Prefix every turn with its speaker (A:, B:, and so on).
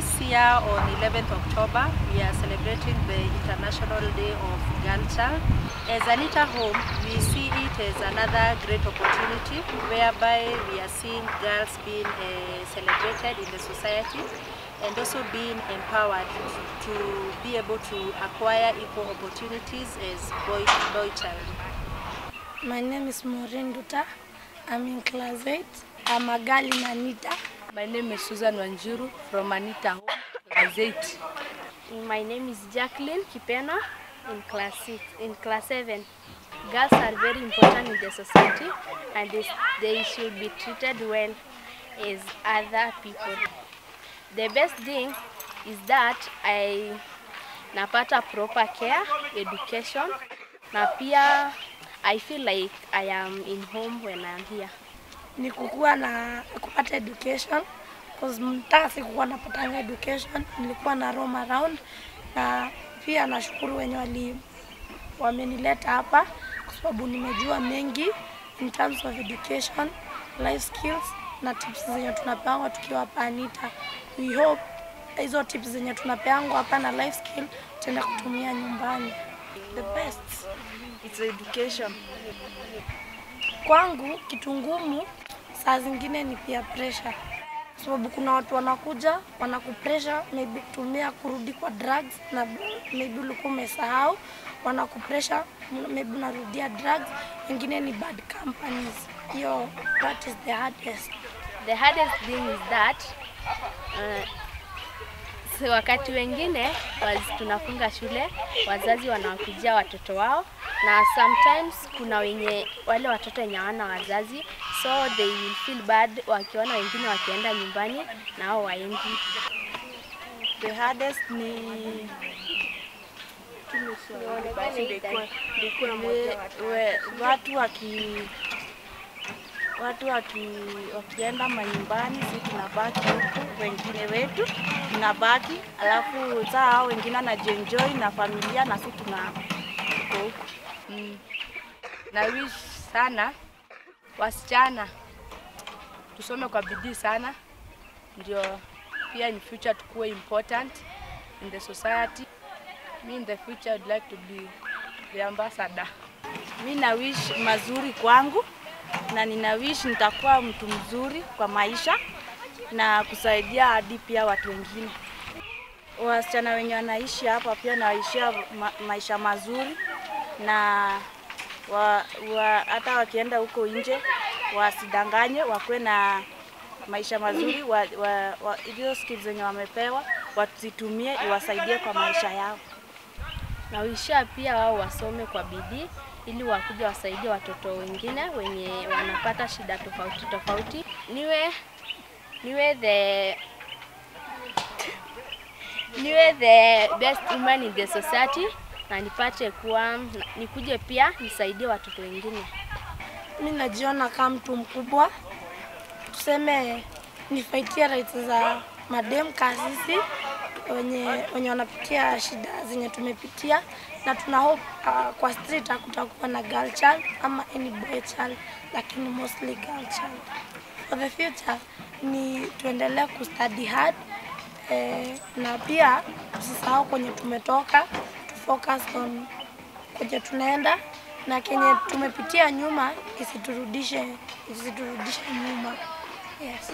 A: This year on 11th October, we are celebrating the International Day of Girl Child. As Anita Home, we see it as another great opportunity whereby we are seeing girls being uh, celebrated in the society and also being empowered to be able to acquire equal opportunities as boy, boy child.
B: My name is Maureen Duta. I'm in class 8. I'm a girl in Anita.
C: My name is Susan Wanjiru from Anita Home, class 8.
D: My name is Jacqueline Kipena in class 6, in class 7. Girls are very important in the society and they, they should be treated well as other people. The best thing is that I napata proper care, education na pia I feel like I am in home when I'm here.
B: Ni kukuwa na kupata education cause mtaa sikukuwa napatanga education, nilikuwa na roam around na pia nashukuru wenye wali wamenileta hapa kwa sababu nimejua mengi in terms of education, life skills na tips zenye tunapeangwa tukiwa hapa Anita. We hope hizo tips zenye tunapeangwa hapa na life skill tutaenda kutumia nyumbani.
C: The best it's education.
B: Kwangu kitu ngumu saa zingine ni pia pressure, kwa sababu kuna watu wanakuja wanakupresha maybe kutumia kurudi kwa drugs na maybe ulikuwa umesahau, wanakupresha maybe unarudia drugs. Wengine ni bad companies, hiyo that is the hardest.
D: The hardest thing is that uh, wakati wengine waz, tunafunga shule, wazazi wanawakujia watoto wao, na sometimes kuna wenye wale watoto wenye hawana wazazi, so they will feel bad wakiona wengine wakienda nyumbani na hao waendi.
C: The hardest ni watu waki watu waki, wakienda manyumbani, si tunabaki huku, wengine wetu tunabaki, alafu saa hao wengine wanajienjoy na familia na si tuna tuko huku.
E: Mm. Na wish sana wasichana tusome kwa bidii sana, ndio pia in future tukuwe important in the society. Me in the future I'd like to be the ambassador.
C: Mi na wish mazuri kwangu na nina wish nitakuwa mtu mzuri kwa maisha na kusaidia hadi pia watu wengine. Wasichana wenye wanaishi hapa pia nawaishia ma maisha mazuri na wa, wa, hata wakienda huko nje wasidanganye, wakuwe na maisha mazuri, wa, wa, wa, hizo skills zenye wamepewa wazitumie iwasaidie kwa maisha yao.
D: na uisha pia wao wasome kwa bidii ili wakuja wasaidie watoto wengine wenye wanapata shida tofauti tofauti. Niwe niwe the niwe the best woman in the society na nipate kuwa nikuje pia nisaidie watoto wengine.
B: Mi najiona kama mtu mkubwa, tuseme nifaitie rights za madem kasisi wenye, wenye wanapitia shida zenye tumepitia, na tuna hope uh, kwa street hakutakuwa na girl child ama any boy child, lakini mostly girl child. For the future ni tuendelee kustudy hard eh, na pia tusisahau kwenye tumetoka, tu focus on kwenye tunaenda na kenye tumepitia nyuma isiturudishe isiturudishe nyuma. Yes.